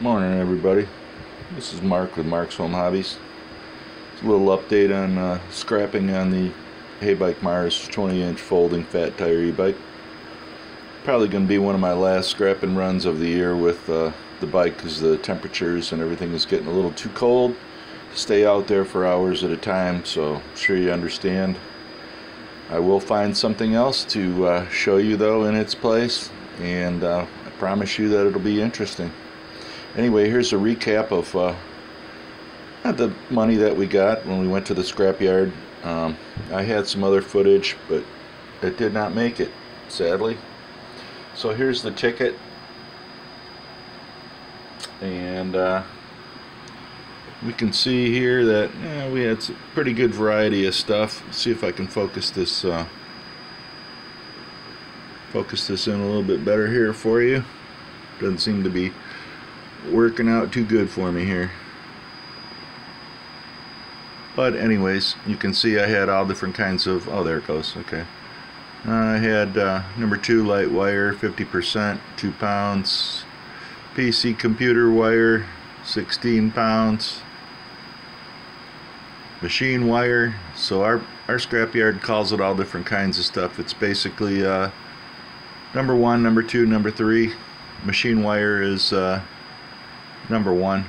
Morning, everybody. This is Mark with Mark's Home Hobbies. It's a little update on uh, scrapping on the Heybike Mars 20-inch folding fat tire e-bike. Probably going to be one of my last scrapping runs of the year with uh, the bike because the temperatures and everything is getting a little too cold to stay out there for hours at a time. So I'm sure you understand. I will find something else to uh, show you though in its place, and uh, I promise you that it'll be interesting anyway, here's a recap of uh, the money that we got when we went to the scrapyard. Um, I had some other footage, but it did not make it, sadly. So here's the ticket. And uh, we can see here that eh, we had a pretty good variety of stuff. Let's see if I can focus this uh, focus this in a little bit better here for you. Doesn't seem to be working out too good for me here. But anyways, you can see I had all different kinds of, oh there it goes, okay. I had uh, number two light wire, 50%, two pounds. PC computer wire, 16 pounds. Machine wire, so our, our scrapyard calls it all different kinds of stuff. It's basically uh, number one, number two, number three. Machine wire is uh, number one.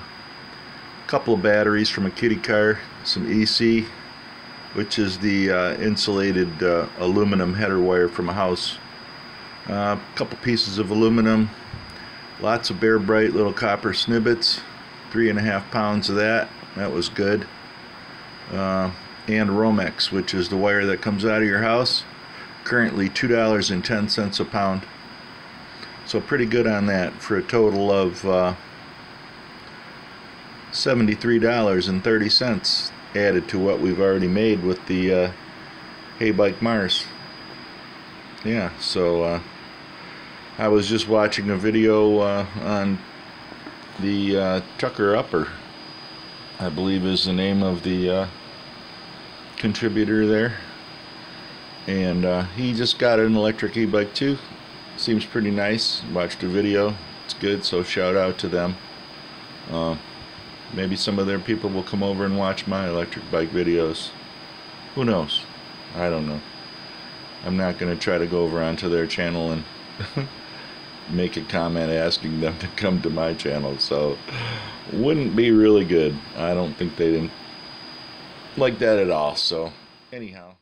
A couple of batteries from a kitty car, some EC, which is the uh, insulated uh, aluminum header wire from a house. A uh, couple pieces of aluminum, lots of bare bright little copper snippets, three and a half pounds of that. That was good. Uh, and Romex, which is the wire that comes out of your house. Currently $2.10 a pound. So pretty good on that for a total of uh, $73.30 added to what we've already made with the uh, Heybike Mars. Yeah, so uh, I was just watching a video uh, on the uh, Tucker Upper, I believe is the name of the uh, contributor there. And uh, he just got an electric e-bike too. Seems pretty nice. Watched a video. It's good, so shout out to them. Maybe some of their people will come over and watch my electric bike videos. Who knows? I don't know. I'm not going to try to go over onto their channel and make a comment asking them to come to my channel. So, wouldn't be really good. I don't think they didn't like that at all. So, anyhow.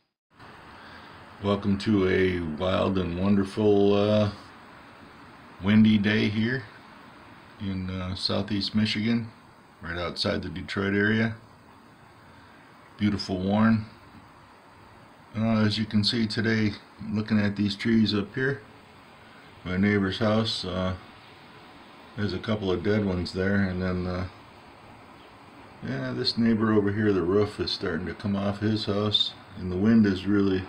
Welcome to a wild and wonderful uh, windy day here in uh, southeast Michigan right outside the Detroit area. Beautiful Warren. Uh, as you can see today, looking at these trees up here, my neighbor's house, uh, there's a couple of dead ones there, and then, uh, yeah, this neighbor over here, the roof is starting to come off his house, and the wind is really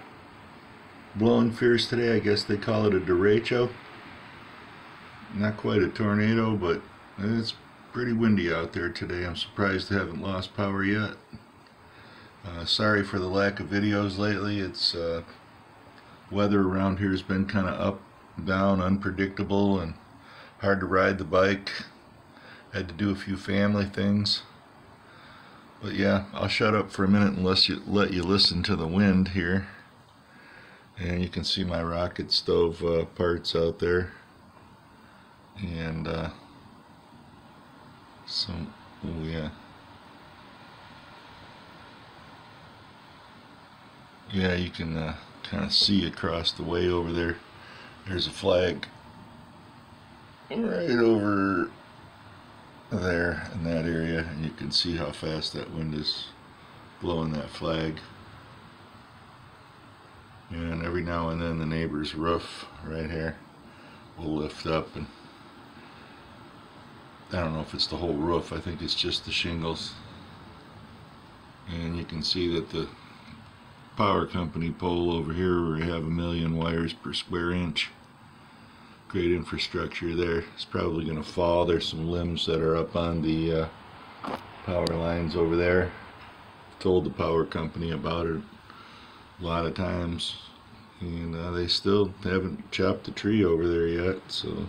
blowing fierce today. I guess they call it a derecho. Not quite a tornado, but it's pretty windy out there today. I'm surprised I haven't lost power yet. Uh, sorry for the lack of videos lately. It's uh, weather around here has been kind of up, down, unpredictable, and hard to ride the bike. Had to do a few family things. But yeah, I'll shut up for a minute and let you, let you listen to the wind here. And you can see my rocket stove uh, parts out there. And uh, so, oh yeah. Yeah, you can uh, kind of see across the way over there. There's a flag right over there in that area and you can see how fast that wind is blowing that flag and every now and then the neighbor's roof right here will lift up and I don't know if it's the whole roof, I think it's just the shingles. And you can see that the power company pole over here where we have a million wires per square inch. Great infrastructure there. It's probably going to fall. There's some limbs that are up on the uh, power lines over there. Told the power company about it a lot of times. And uh, they still haven't chopped the tree over there yet. So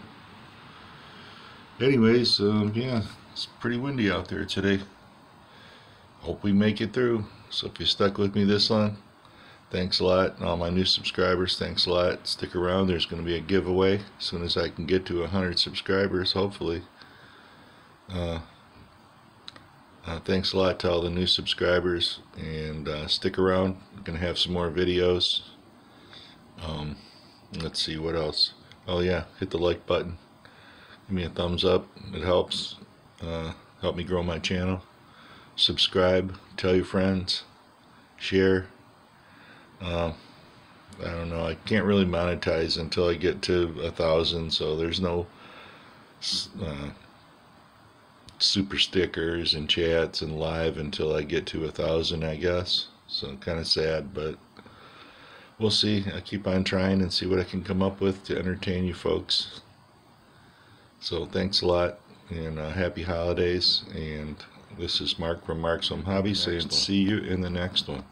anyways, um, yeah, it's pretty windy out there today. Hope we make it through. So if you stuck with me this long, thanks a lot. And all my new subscribers, thanks a lot. Stick around. There's going to be a giveaway as soon as I can get to 100 subscribers, hopefully. Uh, uh, thanks a lot to all the new subscribers and uh, stick around. Going to have some more videos. Um, let's see what else. Oh yeah, hit the like button. Give me a thumbs up. It helps. Uh, help me grow my channel. Subscribe. Tell your friends. Share. Uh, I don't know. I can't really monetize until I get to a thousand, so there's no uh, super stickers and chats and live until I get to a thousand, I guess. So kind of sad, but we'll see. I keep on trying and see what I can come up with to entertain you folks. So thanks a lot and uh, happy holidays. And this is Mark from Mark's Home Hobbies saying see you in the next one.